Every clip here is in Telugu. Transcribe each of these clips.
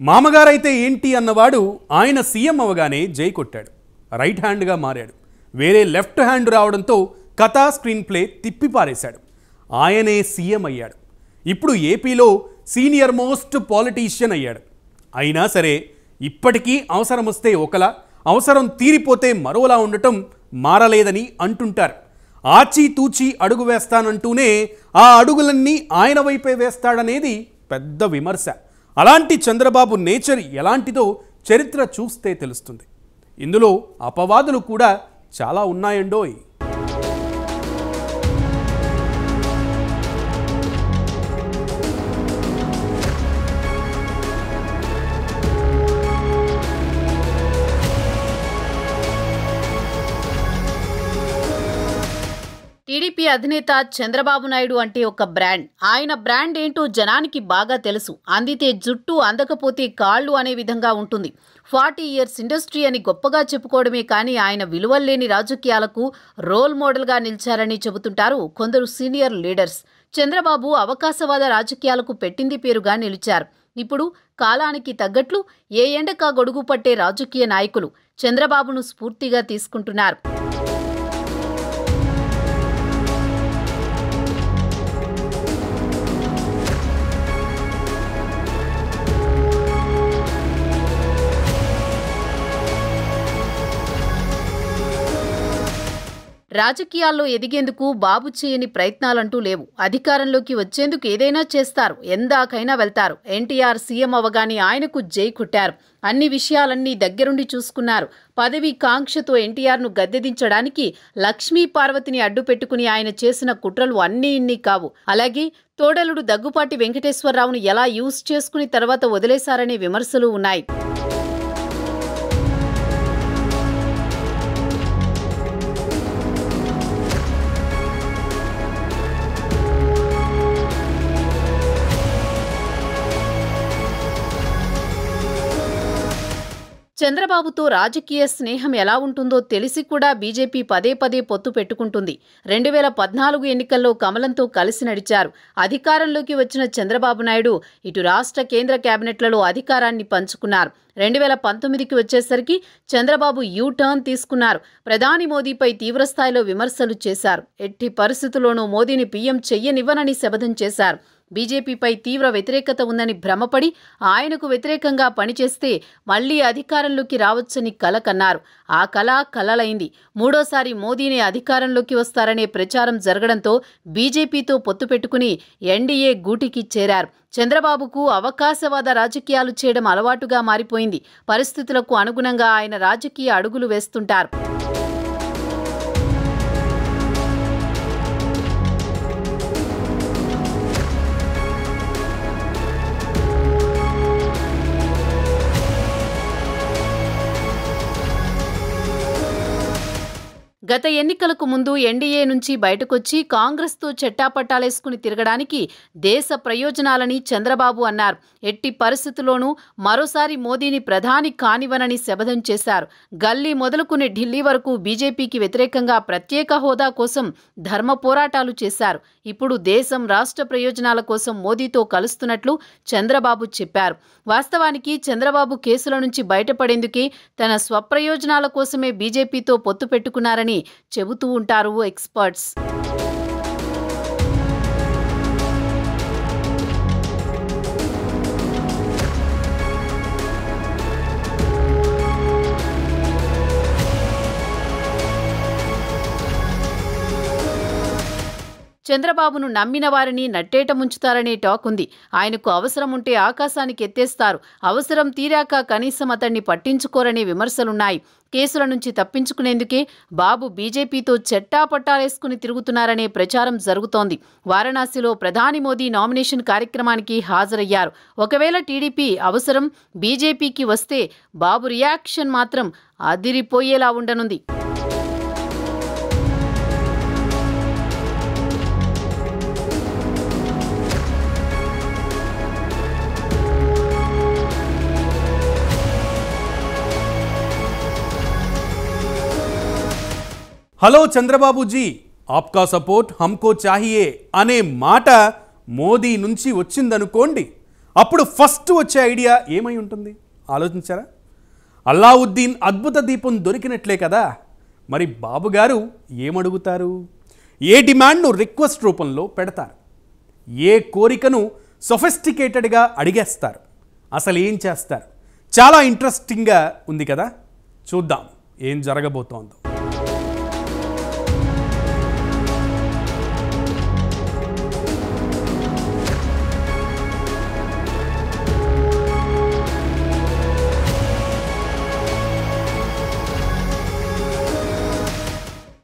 మామగారైతే ఏంటి అన్నవాడు ఆయన సీఎం అవగానే జై కొట్టాడు. రైట్ హ్యాండ్గా మారాడు. వేరే లెఫ్ట్ హ్యాండ్ రావడంతో కథా స్క్రీన్ ప్లే తిప్పిపారేశాడు. ఆయనే సీఎం అయ్యాడు. ఇప్పుడు ఏపీలో సీనియర్ మోస్ట్ పాలిటీషియన్ అయ్యాడు. అయినా సరే ఇప్పటికీ అవసరం వస్తే ఒకలా అవసరం తీరిపోతే మరోలా ఉండటం మారలేదని అంటుంటారు. ఆచితూచి అడుగు వేస్తానంటూనే ఆ అడుగులన్నీ ఆయన వైపే వేస్తాడనేది పెద్ద విమర్శ. అలాంటి చంద్రబాబు నేచర్ ఎలాంటిదో చరిత్ర చూస్తే తెలుస్తుంది. ఇందులో అపవాదులు కూడా చాలా ఉన్నాయండోయ్. టీడీపీ అధినేత చంద్రబాబు నాయుడు అంటే ఒక బ్రాండ్. ఆయన బ్రాండ్ ఏంటో జనానికి బాగా తెలుసు. అందితే జుట్టు అందకపోతే కాళ్ళు అనే విధంగా ఉంటుంది. ఫార్టీ ఇయర్స్ ఇండస్ట్రీ అని గొప్పగా చెప్పుకోవడమే కానీ ఆయన విలువల్లేని రాజకీయాలకు రోల్ మోడల్గా నిలిచారని చెబుతుంటారు కొందరు సీనియర్ లీడర్స్. చంద్రబాబు అవకాశవాద రాజకీయాలకు పెట్టింది పేరుగా నిలిచారు. ఇప్పుడు కాలానికి తగ్గట్లు ఏ ఎండకా గొడుగు పట్టే రాజకీయ నాయకులు చంద్రబాబును స్ఫూర్తిగా తీసుకుంటున్నారు. రాజకీయాల్లో ఎదిగేందుకు బాబు చేయని ప్రయత్నాలంటూ లేవు. అధికారంలోకి వచ్చేందుకు ఏదైనా చేస్తారు. ఎందాకైనా వెళ్తారు. ఎన్టీఆర్ సీఎం అవగానే ఆయనకు జై కొట్టారు. అన్ని విషయాలన్నీ దగ్గరుండి చూసుకున్నారు. పదవి కాంక్షతో ఎన్టీఆర్ను గద్దెదించడానికి లక్ష్మీ పార్వతిని అడ్డుపెట్టుకుని ఆయన చేసిన కుట్రలు అన్నీ ఇన్ని కావు. అలాగే తోడలుడు దగ్గుపాటి వెంకటేశ్వరరావును ఎలా యూజ్ చేసుకుని తర్వాత వదిలేశారనే విమర్శలు ఉన్నాయి. చంద్రబాబుతో రాజకీయ స్నేహం ఎలా ఉంటుందో తెలిసి కూడా బీజేపీ పదే పదే పొత్తు పెట్టుకుంటుంది. రెండు వేల పద్నాలుగు ఎన్నికల్లో కమలంతో కలిసి నడిచారు. అధికారంలోకి వచ్చిన చంద్రబాబు నాయుడు ఇటు రాష్ట్ర కేంద్ర కేబినెట్లలో అధికారాన్ని పంచుకున్నారు. రెండు వేల పంతొమ్మిదికి వచ్చేసరికి చంద్రబాబు యూ టర్న్ తీసుకున్నారు. ప్రధాని మోదీపై తీవ్రస్థాయిలో విమర్శలు చేశారు. ఎట్టి పరిస్థితుల్లోనూ మోదీని పీఎం చెయ్యనివ్వనని శపథం చేశారు. బీజేపీపై తీవ్ర వ్యతిరేకత ఉందని భ్రమపడి ఆయనకు వ్యతిరేకంగా పనిచేస్తే మళ్ళీ అధికారంలోకి రావచ్చని కల కన్నారు. ఆ కళ కలలైంది. మూడోసారి మోదీనే అధికారంలోకి వస్తారనే ప్రచారం జరగడంతో బీజేపీతో పొత్తు పెట్టుకుని ఎన్డీఏ గూటికి చేరారు. చంద్రబాబుకు అవకాశవాద రాజకీయాలు చేయడం అలవాటుగా మారిపోయింది. పరిస్థితులకు అనుగుణంగా ఆయన రాజకీయ అడుగులు వేస్తుంటారు. గత ఎన్నికలకు ముందు ఎన్డీఏ నుంచి బయటకొచ్చి కాంగ్రెస్తో చెట్టాపట్టాలేసుకుని తిరగడానికి దేశ ప్రయోజనాలని చంద్రబాబు అన్నారు. ఎట్టి పరిస్థితుల్లోనూ మరోసారి మోదీని ప్రధాని కానివనని శపథం చేశారు. గల్లీ మొదలుకుని ఢిల్లీ వరకు బీజేపీకి వ్యతిరేకంగా ప్రత్యేక హోదా కోసం ధర్మ పోరాటాలు చేశారు. ఇప్పుడు దేశం రాష్ట్ర ప్రయోజనాల కోసం మోదీతో కలుస్తున్నట్లు చంద్రబాబు చెప్పారు. వాస్తవానికి చంద్రబాబు కేసుల నుంచి బయటపడేందుకే తన స్వప్రయోజనాల కోసమే బీజేపీతో పొత్తు పెట్టుకున్నారని చెబుతూ ఉంటారు ఎక్స్పర్ట్స్. చంద్రబాబును నమ్మిన వారిని నట్టేట ముంచుతారనే టాక్ ఉంది. ఆయనకు అవసరం ఉంటే ఆకాశానికి ఎత్తేస్తారు. అవసరం తీరాక కనీసం అతన్ని పట్టించుకోరనే విమర్శలున్నాయి. కేసుల నుంచి తప్పించుకునేందుకే బాబు బీజేపీతో చెట్టాపట్టాలేసుకుని తిరుగుతున్నారనే ప్రచారం జరుగుతోంది. వారణాసిలో ప్రధాని మోదీ నామినేషన్ కార్యక్రమానికి హాజరయ్యారు. ఒకవేళ టీడీపీ అవసరం బీజేపీకి వస్తే బాబు రియాక్షన్ మాత్రం అదిరిపోయేలా ఉండనుంది. హలో చంద్రబాబుజీ ఆప్కా సపోర్ట్ హమ్కో చాహియే అనే మాట మోదీ నుంచి వచ్చిందనుకోండి అప్పుడు ఫస్ట్ వచ్చే ఐడియా ఏమై ఉంటుంది? ఆలోచించారా? అల్లావుద్దీన్ అద్భుత దీపం దొరికినట్లే కదా? మరి బాబుగారు ఏమడుగుతారు? ఏ డిమాండ్ను రిక్వెస్ట్ రూపంలో పెడతారు? ఏ కోరికను సొఫెస్టికేటెడ్గా అడిగేస్తారు? అసలు ఏం చేస్తారు? చాలా ఇంట్రెస్టింగ్గా ఉంది కదా? చూద్దాం ఏం జరగబోతోందో.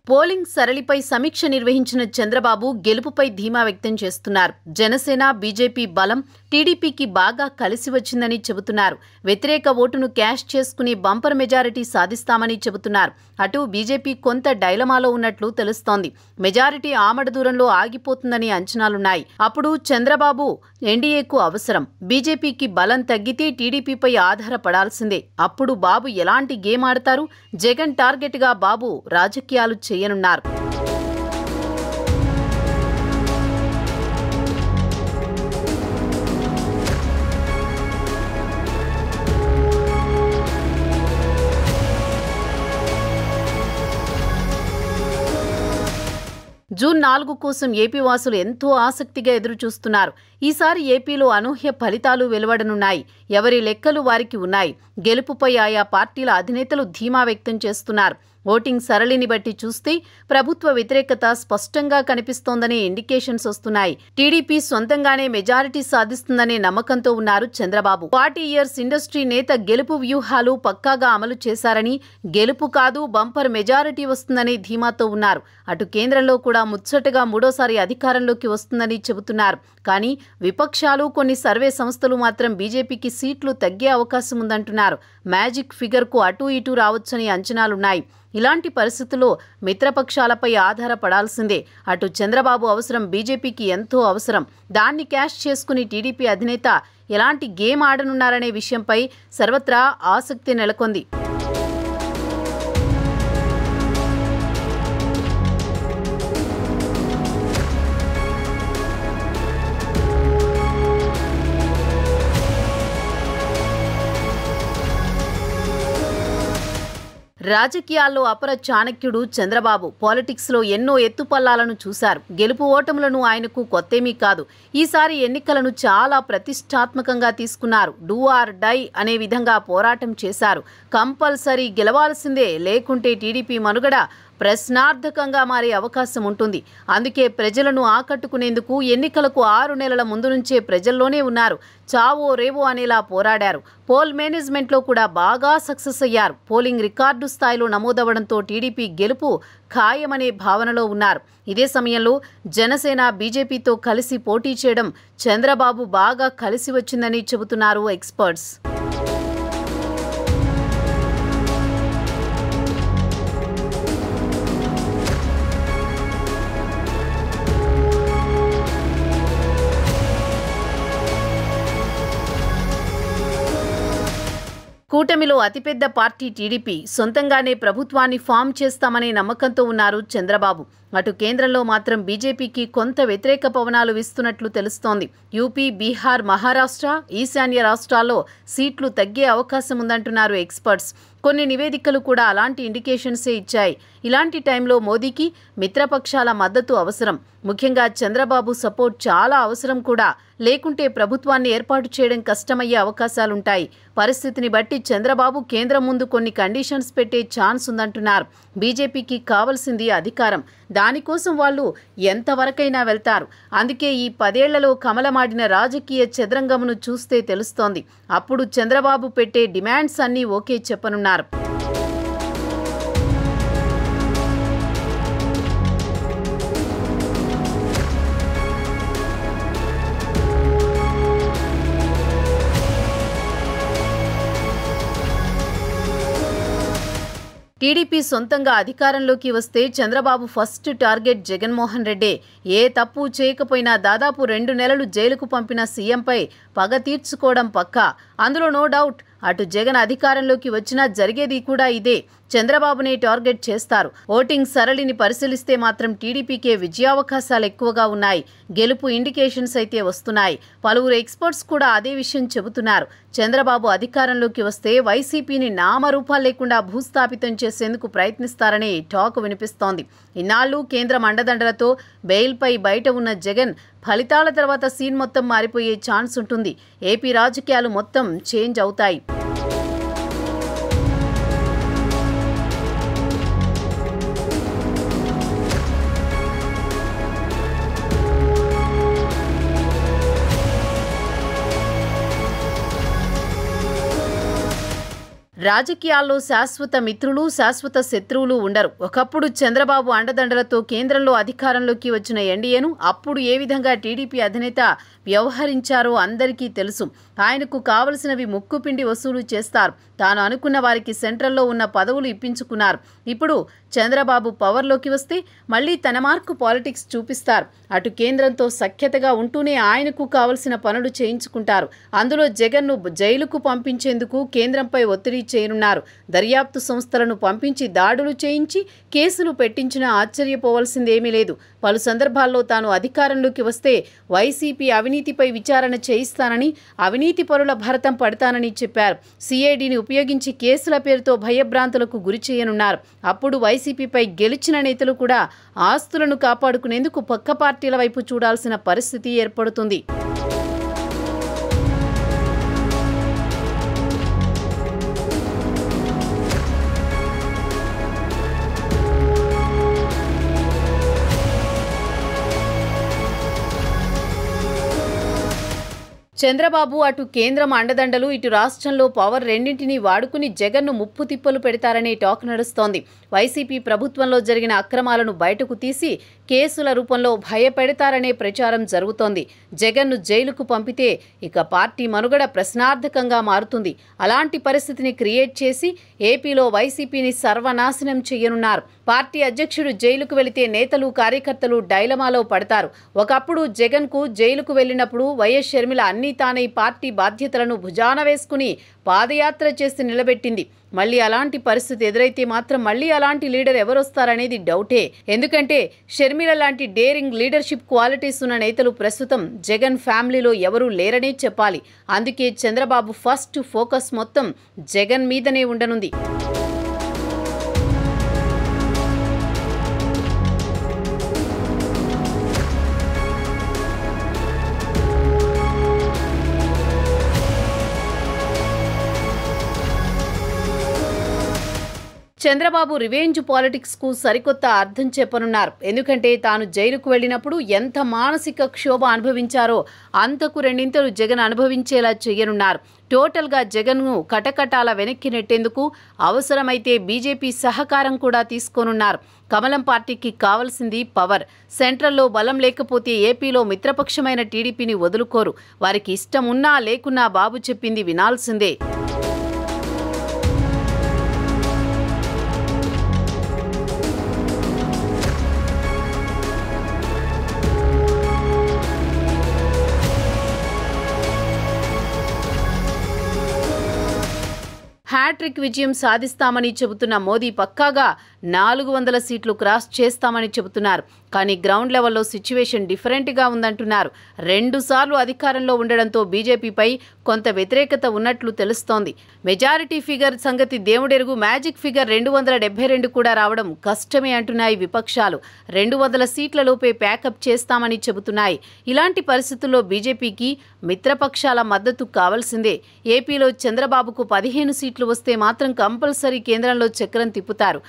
పోలింగ్ సరళిపై సమీక్ష నిర్వహించిన చంద్రబాబు గెలుపుపై ధీమా వ్యక్తం చేస్తున్నారు. జనసేన బీజేపీ బలం టీడీపీకి బాగా కలిసి వచ్చిందని చెబుతున్నారు. వ్యతిరేక ఓటును క్యాష్ చేసుకుని బంపర్ మెజారిటీ సాధిస్తామని చెబుతున్నారు. అటు బీజేపీ కొంత డైలమాలో ఉన్నట్లు తెలుస్తోంది. మెజారిటీ ఆమడ దూరంలో ఆగిపోతుందని అంచనాలున్నాయి. అప్పుడు చంద్రబాబు ఎన్డీఏకు అవసరం. బీజేపీకి బలం తగ్గితే టీడీపీపై ఆధారపడాల్సిందే. అప్పుడు బాబు ఎలాంటి గేమ్ ఆడతారు? జగన్ టార్గెట్గా బాబు రాజకీయాలు చేయనున్నారు. జూన్ నాలుగు కోసం ఏపీ వాసులు ఎంతో ఆసక్తిగా ఎదురుచూస్తున్నారు. ఈసారి ఏపీలో అనూహ్య ఫలితాలు వెలువడనున్నాయి. ఎవరి లెక్కలు వారికి ఉన్నాయి. గెలుపుపై ఆయా పార్టీల అధినేతలు ధీమా వ్యక్తం చేస్తున్నారు. ఓటింగ్ సరళిని బట్టి చూస్తే ప్రభుత్వ వ్యతిరేకత స్పష్టంగా కనిపిస్తోందనే ఇండికేషన్స్ వస్తున్నాయి. టీడీపీ సొంతంగానే మెజారిటీ సాధిస్తుందనే నమ్మకంతో ఉన్నారు చంద్రబాబు. ఫార్టీ ఇయర్స్ ఇండస్ట్రీ నేత గెలుపు వ్యూహాలు పక్కాగా అమలు చేశారని గెలుపు కాదు బంపర్ మెజారిటీ వస్తుందనే ధీమాతో ఉన్నారు. అటు కేంద్రంలో కూడా ముచ్చటగా మూడోసారి అధికారంలోకి వస్తుందని చెబుతున్నారు. కానీ విపక్షాలు కొన్ని సర్వే సంస్థలు మాత్రం బీజేపీకి సీట్లు తగ్గే అవకాశం ఉందంటున్నారు. మ్యాజిక్ ఫిగర్కు అటూ ఇటూ రావచ్చని అంచనాలున్నాయి. ఇలాంటి పరిస్థితుల్లో మిత్రపక్షాలపై ఆధారపడాల్సిందే. అటు చంద్రబాబు అవసరం బీజేపీకి ఎంతో అవసరం. దాన్ని క్యాష్ చేసుకుని టీడీపీ అధినేత ఎలాంటి గేమ్ ఆడనున్నారనే విషయంపై సర్వత్రా ఆసక్తి నెలకొంది. రాజకీయాల్లో అపర చాణక్యుడు చంద్రబాబు పాలిటిక్స్లో ఎన్నో ఎత్తుపల్లాలను చూశారు. గెలుపు ఓటములను ఆయనకు కొత్తేమీ కాదు. ఈసారి ఎన్నికలను చాలా ప్రతిష్టాత్మకంగా తీసుకున్నారు. డూ ఆర్ డై అనే విధంగా పోరాటం చేశారు. కంపల్సరీ గెలవాల్సిందే. లేకుంటే టీడీపీ మనుగడ ప్రశ్నార్థకంగా మారే అవకాశం ఉంటుంది. అందుకే ప్రజలను ఆకట్టుకునేందుకు ఎన్నికలకు ఆరు నెలల ముందు నుంచే ప్రజల్లోనే ఉన్నారు. చావో రేవో అనేలా పోరాడారు. పోల్ మేనేజ్మెంట్లో కూడా బాగా సక్సెస్ అయ్యారు. పోలింగ్ రికార్డు స్థాయిలో నమోదవడంతో టీడీపీ గెలుపు ఖాయమనే భావనలో ఉన్నారు. ఇదే సమయంలో జనసేన బీజేపీతో కలిసి పోటీ చేయడం చంద్రబాబు బాగా కలిసి వచ్చిందని చెబుతున్నారు ఎక్స్పర్ట్స్. కూటమిలో అతిపెద్ద పార్టీ టీడీపీ సొంతంగానే ప్రభుత్వాన్ని ఫామ్ చేస్తామనే నమ్మకంతో ఉన్నారు చంద్రబాబు. అటు కేంద్రంలో మాత్రం బీజేపీకి కొంత వ్యతిరేక పవనాలు వీస్తున్నట్లు తెలుస్తోంది. యూపీ బీహార్ మహారాష్ట్ర ఈశాన్య రాష్ట్రాల్లో సీట్లు తగ్గే అవకాశం ఉందంటున్నారు ఎక్స్పర్ట్స్. కొన్ని నివేదికలు కూడా అలాంటి ఇండికేషన్సే ఇచ్చాయి. ఇలాంటి టైంలో మోదీకి మిత్రపక్షాల మద్దతు అవసరం. ముఖ్యంగా చంద్రబాబు సపోర్ట్ చాలా అవసరం కూడా. లేకుంటే ప్రభుత్వాన్ని ఏర్పాటు చేయడం కష్టమయ్యే అవకాశాలుంటాయి. పరిస్థితిని బట్టి చంద్రబాబు కేంద్రం ముందు కొన్ని కండిషన్స్ పెట్టే ఛాన్స్ ఉందంటున్నారు. బీజేపీకి కావలసింది అధికారం. దానికోసం వాళ్ళు ఎంతవరకైనా వెళ్తారు. అందుకే ఈ పదేళ్ళలో కమలమాడిన రాజకీయ చదరంగమును చూస్తే తెలుస్తోంది. అప్పుడు చంద్రబాబు పెట్టే డిమాండ్స్ అన్నీ ఓకే చెప్పనున్నారు. టీడీపీ సొంతంగా అధికారంలోకి వస్తే చంద్రబాబు ఫస్ట్ టార్గెట్ జగన్మోహన్ రెడ్డే. ఏ తప్పు చేయకపోయినా దాదాపు రెండు నెలలు జైలుకు పంపిన సీఎంపై పగ తీర్చుకోవడం పక్కా. అందులో నో డౌట్ అటు జగన్ అధికారంలోకి వచ్చినా జరిగేది కూడా ఇదే. చంద్రబాబునే టార్గెట్ చేస్తారు. ఓటింగ్ సరళిని పరిశీలిస్తే మాత్రం టీడీపీకే విజయావకాశాలు ఎక్కువగా ఉన్నాయి. గెలుపు ఇండికేషన్స్ అయితే వస్తున్నాయి. పలువురు ఎక్స్పర్ట్స్ కూడా అదే విషయం చెబుతున్నారు. చంద్రబాబు అధికారంలోకి వస్తే వైసీపీని నామరూపాలు లేకుండా భూస్థాపితం చేసేందుకు ప్రయత్నిస్తారనే టాక్ వినిపిస్తోంది. ఇన్నాళ్ళు కేంద్రం అండదండలతో బెయిల్పై బయట ఉన్న జగన్ ఫలితాల తర్వాత సీన్ మొత్తం మారిపోయే ఛాన్స్ ఉంటుంది. ఏపీ రాజకీయాలు మొత్తం చేంజ్ అవుతాయి. రాజకీయాల్లో శాశ్వత మిత్రులు శాశ్వత శత్రువులు ఉండరు. ఒకప్పుడు చంద్రబాబు అండదండలతో కేంద్రంలో అధికారంలోకి వచ్చిన ఎన్డీఏను అప్పుడు ఏ విధంగా టీడీపీ అధినేత వ్యవహరించారో అందరికీ తెలుసు. ఆయనకు కావలసినవి ముక్కుపిండి వసూలు చేస్తారు. తాను అనుకున్న వారికి సెంట్రల్లో ఉన్న పదవులు ఇప్పించుకున్నారు. ఇప్పుడు చంద్రబాబు పవర్లోకి వస్తే మళ్ళీ తన మార్కు పాలిటిక్స్ చూపిస్తారు. అటు కేంద్రంతో సఖ్యతగా ఉంటూనే ఆయనకు కావలసిన పనులు చేయించుకుంటారు. అందులో జగన్ను జైలుకు పంపించేందుకు కేంద్రంపై ఒత్తిడి చేయనున్నారు. దర్యాప్తు సంస్థలను పంపించి దాడులు చేయించి కేసులు పెట్టించినా ఆశ్చర్యపోవలసిందేమీ లేదు. పలు సందర్భాల్లో తాను అధికారంలోకి వస్తే వైసీపీ అవినీతిపై విచారణ చేయిస్తానని అవినీతి పరుల భరతం పడతానని చెప్పారు. సిఐడిని ఉపయోగించి కేసుల పేరుతో భయభ్రాంతులకు గురి చేయనున్నారు. అప్పుడు వైసీపీపై గెలిచిన నేతలు కూడా ఆస్తులను కాపాడుకునేందుకు పక్క పార్టీల వైపు చూడాల్సిన పరిస్థితి ఏర్పడుతుంది. చంద్రబాబు అటు కేంద్రం అండదండలు ఇటు రాష్ట్రంలో పవర్ రెండింటినీ వాడుకుని జగన్ను ముప్పు తిప్పలు పెడతారనే టాక్ నడుస్తోంది. వైసీపీ ప్రభుత్వంలో జరిగిన అక్రమాలను బయటకు తీసి కేసుల రూపంలో భయపెడతారనే ప్రచారం జరుగుతోంది. జగన్ను జైలుకు పంపితే ఇక పార్టీ మనుగడ ప్రశ్నార్థకంగా మారుతుంది. అలాంటి పరిస్థితిని క్రియేట్ చేసి ఏపీలో వైసీపీని సర్వనాశనం చేయనున్నారు. పార్టీ అధ్యక్షుడు జైలుకు వెళితే నేతలు కార్యకర్తలు డైలమాలో పడతారు. ఒకప్పుడు జగన్కు జైలుకు వెళ్ళినప్పుడు వైఎస్ షర్మిల అన్ని తానై పార్టీ బాధ్యతలను భుజాన వేసుకుని పాదయాత్ర చేసి నిలబెట్టింది. మళ్ళీ అలాంటి పరిస్థితి ఎదురైతే మాత్రం మళ్ళీ అలాంటి లీడర్ ఎవరొస్తారనేది డౌటే. ఎందుకంటే షర్మిల లాంటి డేరింగ్ లీడర్షిప్ క్వాలిటీస్ ఉన్న నేతలు ప్రస్తుతం జగన్ ఫ్యామిలీలో ఎవరూ లేరనే చెప్పాలి. అందుకే చంద్రబాబు ఫస్ట్ ఫోకస్ మొత్తం జగన్ మీదనే ఉండనుంది. చంద్రబాబు రివెంజ్ పాలిటిక్స్కు సరికొత్త అర్థం చెప్పనున్నారు. ఎందుకంటే తాను జైలుకు వెళ్ళినప్పుడు ఎంత మానసిక క్షోభ అనుభవించారో అంతకు రెండింతలు జగన్ అనుభవించేలా చేయనున్నారు. టోటల్గా జగన్ను కటకటాల వెనక్కి నెట్టేందుకు అవసరమైతే బీజేపీ సహకారం కూడా తీసుకోనున్నారు. కమలం పార్టీకి కావాల్సింది పవర్. సెంట్రల్లో బలం లేకపోతే ఏపీలో మిత్రపక్షమైన టీడీపీని వదులుకోరు. వారికి ఇష్టం ఉన్నా లేకున్నా బాబు చెప్పింది వినాల్సిందే. హ్యాట్రిక్ విజయం సాధిస్తామని చెబుతున్న మోదీ పక్కాగా నాలుగు వందల సీట్లు క్రాస్ చేస్తామని చెబుతున్నారు. కానీ గ్రౌండ్ లెవెల్లో సిచ్యువేషన్ డిఫరెంట్గా ఉందంటున్నారు. రెండుసార్లు అధికారంలో ఉండడంతో బీజేపీపై కొంత వ్యతిరేకత ఉన్నట్లు తెలుస్తోంది. మెజారిటీ ఫిగర్ సంగతి దేవుడెరుగు. మ్యాజిక్ ఫిగర్ రెండు వందల డెబ్బై రెండు కూడా రావడం కష్టమే అంటున్నాయి విపక్షాలు. రెండు వందల సీట్లలోపే ప్యాకప్ చేస్తామని చెబుతున్నాయి. ఇలాంటి పరిస్థితుల్లో బీజేపీకి మిత్రపక్షాల మద్దతు కావాల్సిందే. ఏపీలో చంద్రబాబుకు పదిహేను సీట్లు వస్తే మాత్రం కంపల్సరీ కేంద్రంలో చక్రం తిప్పుతారు.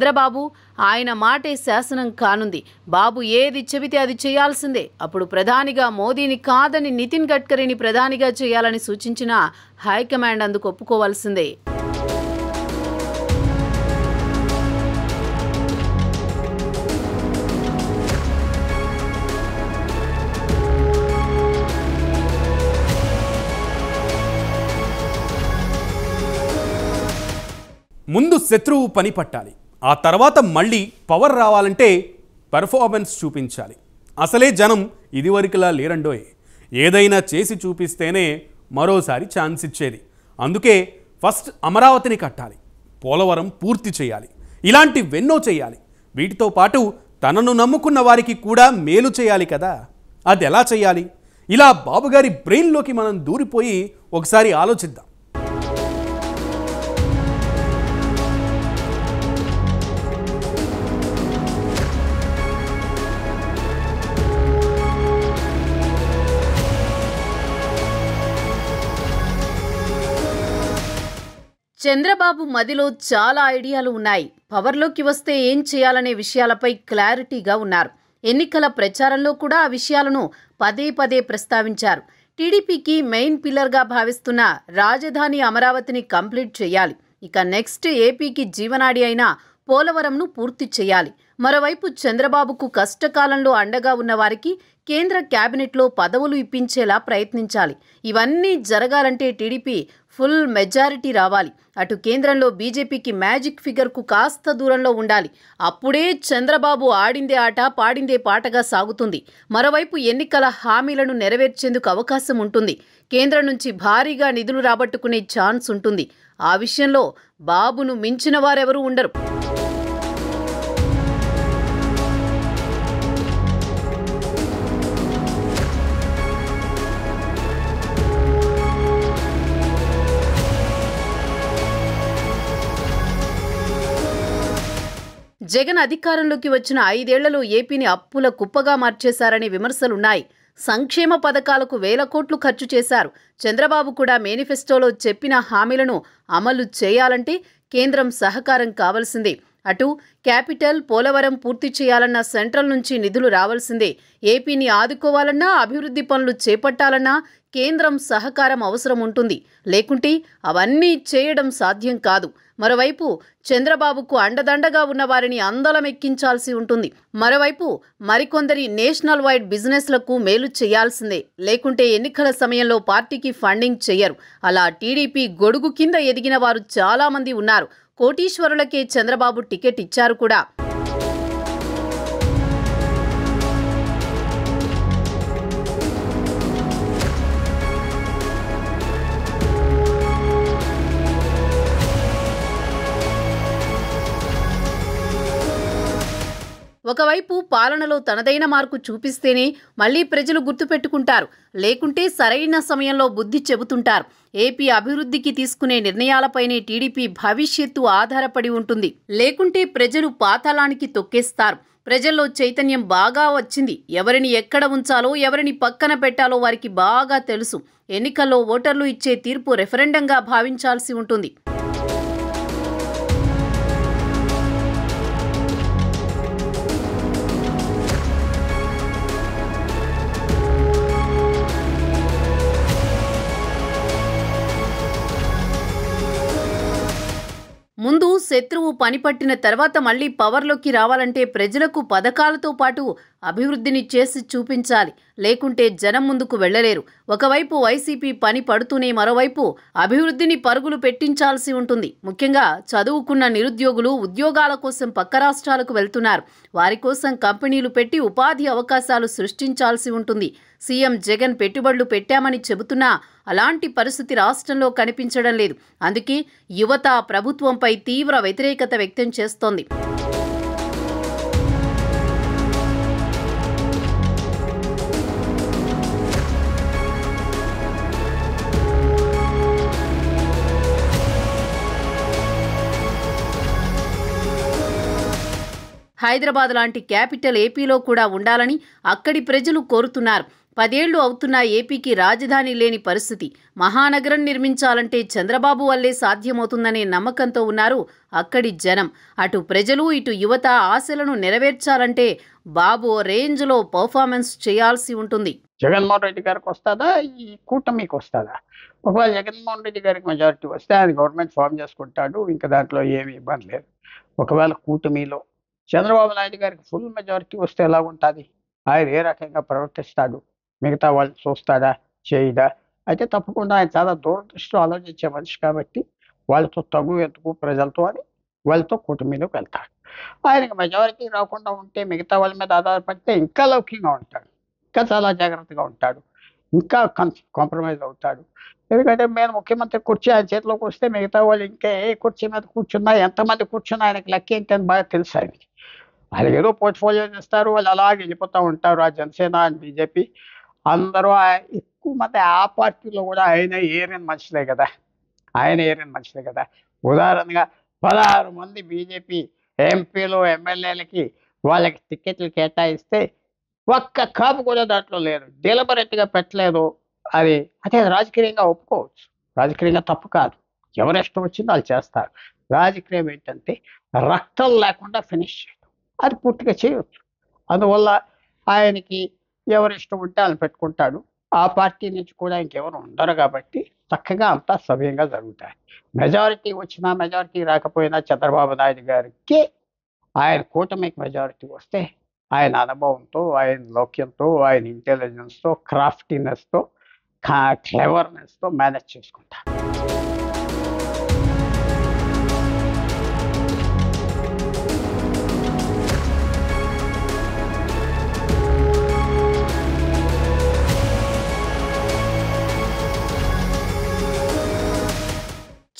చంద్రబాబు ఆయన మాటే శాసనం కానుంది. బాబు ఏది చెబితే అది చేయాల్సిందే. అప్పుడు ప్రధానిగా మోదీని కాదని నితిన్ గడ్కరీని ప్రధానిగా చేయాలని సూచించిన హైకమాండ్ అందుకు ఒప్పుకోవాల్సిందే. ముందు శత్రువు పని పట్టాలి. ఆ తర్వాత మళ్ళీ పవర్ రావాలంటే పెర్ఫార్మెన్స్ చూపించాలి. అసలే జనం ఇదివరకులా లేరండోయ్. ఏదైనా చేసి చూపిస్తేనే మరోసారి ఛాన్స్ ఇచ్చేది. అందుకే ఫస్ట్ అమరావతిని కట్టాలి. పోలవరం పూర్తి చేయాలి. ఇలాంటివెన్నో చేయాలి. వీటితో పాటు తనను నమ్ముకున్న వారికి కూడా మేలు చేయాలి కదా. అది ఎలా చేయాలి? ఇలా బాబుగారి బ్రెయిన్లోకి మనం దూరిపోయి ఒకసారి ఆలోచిద్దాం. చంద్రబాబు మదిలో చాలా ఐడియాలు ఉన్నాయి. పవర్లోకి వస్తే ఏం చేయాలనే విషయాలపై క్లారిటీగా ఉన్నారు. ఎన్నికల ప్రచారంలో కూడా ఆ విషయాలను పదే పదే ప్రస్తావించారు. టీడీపీకి మెయిన్ పిల్లర్గా భావిస్తున్న రాజధాని అమరావతిని కంప్లీట్ చేయాలి. ఇక నెక్స్ట్ ఏపీకి జీవనాడి అయిన పోలవరంను పూర్తి చేయాలి. మరోవైపు చంద్రబాబుకు కష్టకాలంలో అండగా ఉన్నవారికి కేంద్ర కేబినెట్లో పదవులు ఇప్పించేలా ప్రయత్నించాలి. ఇవన్నీ జరగాలంటే టీడీపీ ఫుల్ మెజారిటీ రావాలి. అటు కేంద్రంలో బీజేపీకి మ్యాజిక్ ఫిగర్కు కాస్త దూరంలో ఉండాలి. అప్పుడే చంద్రబాబు ఆడిందే ఆట పాడిందే పాటగా సాగుతుంది. మరోవైపు ఎన్నికల హామీలను నెరవేర్చేందుకు అవకాశం ఉంటుంది. కేంద్రం నుంచి భారీగా నిధులు రాబట్టుకునే ఛాన్స్ ఉంటుంది. ఆ విషయంలో బాబును మించిన వారెవరూ ఉండరు. జగన్ అధికారంలోకి వచ్చిన ఐదేళ్ళలో ఏపీని అప్పుల కుప్పగా మార్చేశారనే విమర్శలున్నాయి. సంక్షేమ పథకాలకు వేల కోట్లు ఖర్చు చేశారు. చంద్రబాబు కూడా మేనిఫెస్టోలో చెప్పిన హామీలను అమలు చేయాలంటే కేంద్రం సహకారం కావాల్సిందే. అటు క్యాపిటల్ పోలవరం పూర్తి చేయాలన్న సెంట్రల్ నుంచి నిధులు రావాల్సిందే. ఏపీని ఆదుకోవాలన్నా అభివృద్ధి పనులు చేపట్టాలన్నా కేంద్రం సహకారం అవసరం ఉంటుంది. లేకుంటే అవన్నీ చేయడం సాధ్యం కాదు. మరోవైపు చంద్రబాబుకు అండదండగా ఉన్న వారిని ఎక్కించాల్సి ఉంటుంది. మరోవైపు మరికొందరి నేషనల్ వైడ్ బిజినెస్లకు మేలు చేయాల్సిందే. లేకుంటే ఎన్నికల సమయంలో పార్టీకి ఫండింగ్ చేయరు అలా టీడీపీ గొడుగు కింద ఎదిగిన వారు చాలామంది ఉన్నారు. కోటీశ్వరులకే చంద్రబాబు టికెట్ ఇచ్చారు కూడా. ఒకవైపు పాలనలో తనదైన మార్కు చూపిస్తేనే మళ్ళీ ప్రజలు గుర్తుపెట్టుకుంటారు. లేకుంటే సరైన సమయంలో బుద్ధి చెబుతుంటారు. ఏపీ అభివృద్ధికి తీసుకునే నిర్ణయాలపైనే టీడీపీ భవిష్యత్తు ఆధారపడి ఉంటుంది. లేకుంటే ప్రజలు పాతాళానికి తొక్కేస్తారు. ప్రజల్లో చైతన్యం బాగా వచ్చింది. ఎవరిని ఎక్కడ ఉంచాలో ఎవరిని పక్కన పెట్టాలో వారికి బాగా తెలుసు. ఎన్నికల్లో ఓటర్లు ఇచ్చే తీర్పు రెఫరెండంగా భావించాల్సి ఉంటుంది. శత్రువు పనిపట్టిన తర్వాత మళ్ళీ పవర్లోకి రావాలంటే ప్రజలకు పథకాలతో పాటు అభివృద్ధిని చేసి చూపించాలి. లేకుంటే జనం ముందుకు వెళ్ళలేరు ఒకవైపు వైసీపీ పని పడుతూనే మరోవైపు అభివృద్ధిని పరుగులు పెట్టించాల్సి ఉంటుంది. ముఖ్యంగా చదువుకున్న నిరుద్యోగులు ఉద్యోగాల కోసం పక్క రాష్ట్రాలకు వెళ్తున్నారు. వారి కోసం కంపెనీలు పెట్టి ఉపాధి అవకాశాలు సృష్టించాల్సి ఉంటుంది. సీఎం జగన్ పెట్టుబడులు పెట్టామని చెబుతున్నా అలాంటి పరిస్థితి రాష్ట్రంలో కనిపించడం లేదు. అందుకే యువత ప్రభుత్వంపై తీవ్ర వ్యతిరేకత వ్యక్తం చేస్తోంది. హైదరాబాద్ లాంటి క్యాపిటల్ ఏపీలో కూడా ఉండాలని అక్కడి ప్రజలు కోరుతున్నారు. పదేళ్ళు అవుతున్న ఏపీకి రాజధాని లేని పరిస్థితి. మహానగరం నిర్మించాలంటే చంద్రబాబు వల్లే సాధ్యమవుతుందనే నమ్మకంతో ఉన్నారు అక్కడి జనం. అటు ప్రజలు ఇటు యువత ఆశలను నెరవేర్చాలంటే బాబు రేంజ్లో పర్ఫార్మెన్స్ చేయాల్సి ఉంటుంది. జగన్మోహన్ రెడ్డి గారికి వస్తుందా? ఈ కూటమికి వస్తుందా? ఒకవేళ జగన్మోహన్ రెడ్డి గారికి మెజారిటీ వస్తే ఆయన గవర్నమెంట్ ఫామ్ చేసుకుంటాడు. ఇంకా దాంట్లో ఏమి ఇబ్బంది లేదు. ఒకవేళ కూటమిలో చంద్రబాబు నాయుడు గారికి ఫుల్ మెజారిటీ వస్తే ఎలా ఉంటుంది? ఆయన ఏ రకంగా ప్రవర్తిస్తాడు? మిగతా వాళ్ళు చూస్తాడా? చేయడా? అయితే తప్పకుండా ఆయన చాలా దూరదృష్టిలో ఆలోచించే మనిషి కాబట్టి వాళ్ళతో తగు ఎత్తుకు ప్రజలతో అని వాళ్ళతో కూటమిలోకి వెళ్తాడు. ఆయనకి మెజారిటీ రాకుండా ఉంటే మిగతా వాళ్ళ మీద ఆధారపడితే ఇంకా లౌక్యంగా ఉంటాడు. ఇంకా చాలా జాగ్రత్తగా ఉంటాడు. ఇంకా కాంప్రమైజ్ అవుతాడు. ఎందుకంటే మేము ముఖ్యమంత్రి కుర్చీ ఆయన చేతిలోకి వస్తే మిగతా వాళ్ళు ఇంకా ఏ కుర్చీ మీద కూర్చున్నా ఎంతమంది కూర్చున్నా ఆయనకి లెక్క ఏంటని బాగా తెలుసు ఆయనకి. వాళ్ళు ఏదో పోర్ట్ఫోలియో చేస్తారు వాళ్ళు అలాగే వెళ్ళిపోతూ ఉంటారు ఆ జనసేన అండ్ బీజేపీ. అందరూ ఎక్కువ మంది ఆ పార్టీలో కూడా ఆయన ఏరియన్ మనుషులే కదా. ఆయన ఏరియన్ మనుషులే కదా. ఉదాహరణగా పదహారు మంది బీజేపీ ఎంపీలు ఎమ్మెల్యేలకి వాళ్ళకి టికెట్లు కేటాయిస్తే ఒక్క కాపు కూడా దాంట్లో లేదు డెలిబరెట్గా పెట్టలేదు. అది అదే రాజకీయంగా ఒప్పుకోవచ్చు. రాజకీయంగా తప్పు కాదు. ఎవరు ఇష్టం వచ్చిందో వాళ్ళు చేస్తారు. రాజకీయం ఏంటంటే రక్తం లేకుండా ఫినిష్ చేయడం అది పూర్తిగా చేయవచ్చు అందువల్ల ఆయనకి ఎవరు ఇష్టం ఉంటే వాళ్ళని పెట్టుకుంటాడు. ఆ పార్టీ నుంచి కూడా ఇంకెవరు ఉండరు కాబట్టి చక్కగా అంతా సవ్యంగా జరుగుతాయి. మెజారిటీ వచ్చినా మెజారిటీ రాకపోయినా చంద్రబాబు నాయుడు గారికి ఆయన కూటమికి మెజారిటీ వస్తే ఆయన అనుభవంతో ఆయన లౌక్యంతో ఆయన ఇంటెలిజెన్స్తో క్రాఫ్టీనెస్తో క్లెవర్నెస్తో మేనేజ్ చేసుకుంటాను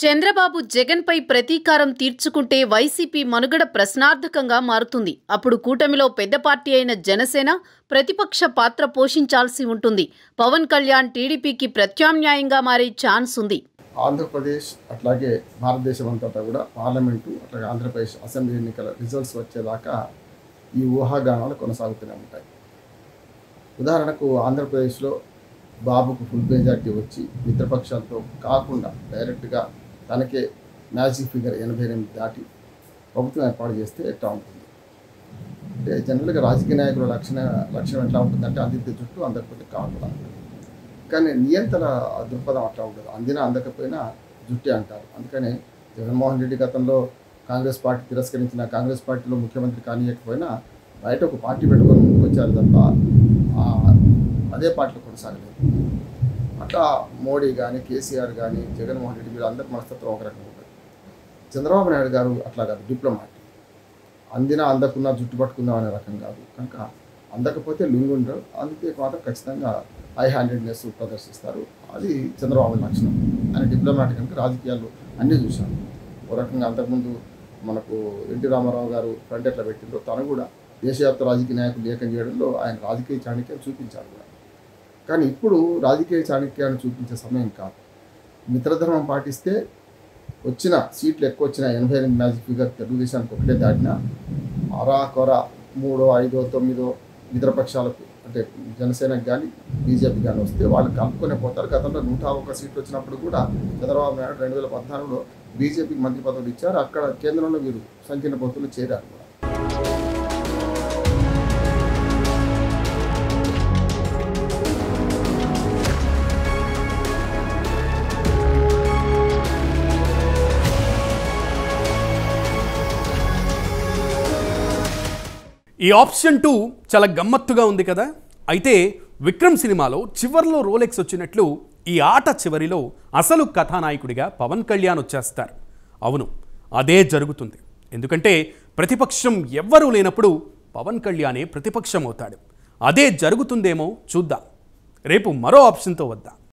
చంద్రబాబు జగన్పై ప్రతీకారం తీర్చుకుంటే వైసీపీ మనుగడ ప్రశ్నార్థకంగా మారుతుంది. అప్పుడు కూటమిలో పెద్ద పార్టీ అయిన జనసేన ప్రతిపక్ష పాత్ర పోషించాల్సి ఉంటుంది. పవన్ కళ్యాణ్ టీడీపీకి ప్రత్యామ్నాయంగా మారే ఛాన్స్ ఉంది. ఆంధ్రప్రదేశ్ అట్లాగే భారతదేశం అంతటా కూడా పార్లమెంటు అట్లాగే ఆంధ్రప్రదేశ్ అసెంబ్లీ ఎన్నికల రిజల్ట్స్ వచ్చేదాకా ఈ ఊహాగానాలు కొనసాగుతూనే ఉంటాయి. ఉదాహరణకు ఆంధ్రప్రదేశ్లో బాబుకు ఫుల్ మెజార్టీ వచ్చి మిత్రపక్షాలతో కాకుండా డైరెక్ట్గా తనకే మ్యాజిక్ ఫిగర్ ఎనభై ఎనిమిది దాటి ప్రభుత్వం ఏర్పాటు చేస్తే ఎట్లా ఉంటుంది అంటే జనరల్గా రాజకీయ నాయకుల లక్షణ లక్ష్యం ఎట్లా ఉంటుందంటే అందితే చుట్టూ అందకపోతే కాకుండా. కానీ నియంత్రణ దృక్పథం అట్లా ఉండదు. అందినా అందకపోయినా జుట్టే అంటారు. అందుకనే జగన్మోహన్ రెడ్డి గతంలో కాంగ్రెస్ పార్టీ తిరస్కరించిన కాంగ్రెస్ పార్టీలో ముఖ్యమంత్రి కానియకపోయినా బయట ఒక పార్టీ పెట్టుకొని ముందుకొచ్చారు తప్ప అదే పార్టీలో కొనసాగలేదు. అట్లా మోడీ కానీ కేసీఆర్ కానీ జగన్మోహన్ రెడ్డి వీళ్ళు అందరి మనస్తత్వం ఒక రకంగా ఉంటుంది. చంద్రబాబు నాయుడు గారు అట్లా కాదు డిప్లొమాట్ అందినా అందకున్నా జుట్టు పట్టుకుందాం అనే రకం కాదు. కనుక అందకపోతే లుంగి ఉండరు. అందుకే మాత్రం ఖచ్చితంగా హై హ్యాండెడ్నెస్ ప్రదర్శిస్తారు. అది చంద్రబాబు లక్షణం. ఆయన డిప్లొమాట్ కనుక రాజకీయాలు అన్నీ చూశాను ఓ రకంగా అంతకుముందు మనకు ఎన్టీ రామారావు గారు ఫ్రంట్ ఎట్లా పెట్టిండ్రో తను కూడా దేశవ్యాప్త రాజకీయ నాయకులు లేఖం చేయడంలో ఆయన రాజకీయ చాణక్యం చూపించారు కూడా. కానీ ఇప్పుడు రాజకీయ చాణక్యాన్ని చూపించే సమయం కాదు. మిత్రధర్మం పాటిస్తే వచ్చిన సీట్లు ఎక్కువ వచ్చిన ఎనభై ఎనిమిది మ్యాజిక్ ఫిగర్ తెలుగుదేశానికి ఒకటే దాటినా అరా కొర మూడో ఐదో తొమ్మిదో మిత్రపక్షాలకు అంటే జనసేనకు కానీ బీజేపీ కానీ వస్తే వాళ్ళు కలుపుకునే పోతారు. గతంలో నూట ఒక్క సీట్లు వచ్చినప్పుడు కూడా చంద్రబాబు నాయుడు రెండు వేల పద్నాలుగులో బీజేపీకి మంత్రి పదవులు ఇచ్చారు. అక్కడ కేంద్రంలో వీరు సంకీర్ణ పోతులు చేరారు. ఈ ఆప్షన్ టూ చాలా గమ్మత్తుగా ఉంది కదా? అయితే విక్రమ్ సినిమాలో చివరిలో రోలెక్స్ వచ్చినట్లు ఈ ఆట చివరిలో అసలు కథానాయకుడిగా పవన్ కళ్యాణ్ వచ్చేస్తారు. అవును అదే జరుగుతుంది. ఎందుకంటే ప్రతిపక్షం ఎవ్వరూ లేనప్పుడు పవన్ కళ్యాణే ప్రతిపక్షం అవుతాడు అదే జరుగుతుందేమో చూద్దాం. రేపు మరో ఆప్షన్తో వద్దాం.